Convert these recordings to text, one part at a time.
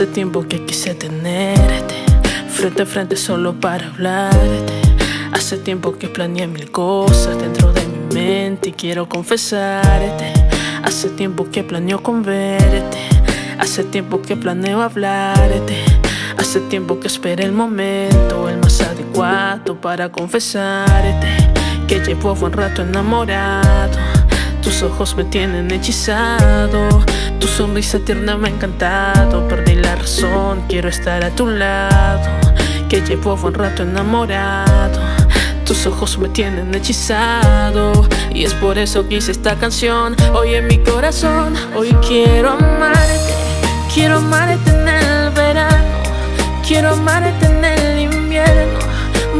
Hace tiempo que quise tenerte frente a frente solo para hablarte. Hace tiempo que planeé mil cosas dentro de mi mente y quiero confesarte. Hace tiempo que planeo con verte. Hace tiempo que planeo hablarte. Hace tiempo que esperé el momento, el más adecuado para confesarte. Que llevo buen rato enamorado. Tus ojos me tienen hechizado. Sonrisa tierna me ha encantado. Perdí la razón, quiero estar a tu lado. Que llevo buen rato enamorado. Tus ojos me tienen hechizado Y es por eso que hice esta canción Hoy en mi corazón Hoy quiero amarte Quiero amarte en el verano Quiero amarte en el invierno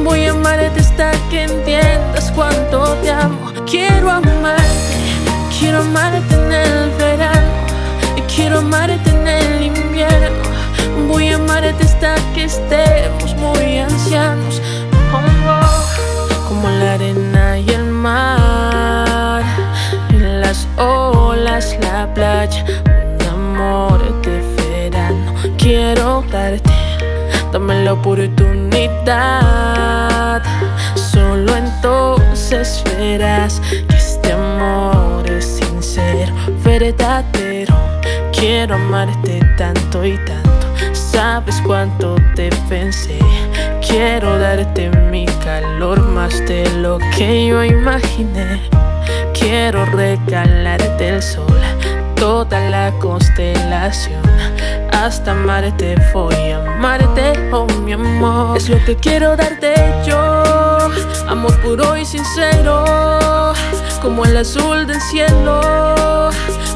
Voy a amarte hasta que entiendas cuánto te amo Quiero amarte Quiero amarte en el verano la arena y el mar, en las olas, la playa, un amor de verano. Quiero darte, dame la oportunidad. Solo entonces verás que este amor es sincero, verdadero. Quiero amarte tanto y tanto. Sabes cuánto te pensé. Quiero darte mi calor más de lo que yo imaginé. Quiero regalarte el sol, toda la constelación. Hasta amarte voy a amarte, oh mi amor. Es lo que quiero darte yo. Amor puro y sincero, como el azul del cielo,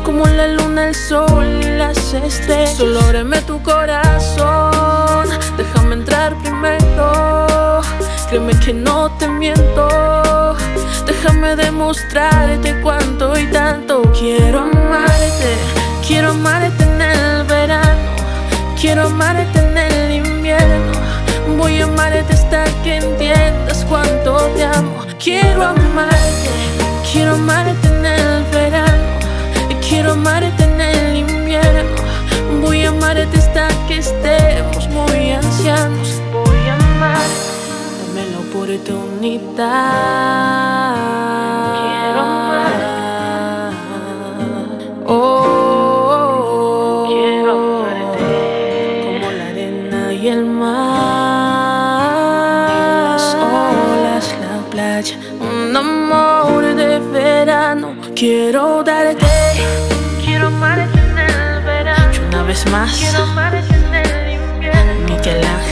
como la luna, el sol y las estrellas. Solo tu corazón, déjame entrar primero. Créeme que no te miento. Déjame demostrarte cuánto y tanto quiero amarte. Quiero amarte en el verano. Quiero amarte en el invierno. Voy a amarte hasta que entiendas cuánto te amo. Quiero amarte. Quiero amarte oportunidad. Quiero amarte. Oh, quiero amarte. Como la arena y el mar. Las olas, la playa. Un amor de verano. Quiero darte. Quiero amarte en el verano. Y una vez más. Quiero amarte en el invierno. Miguel Ángel.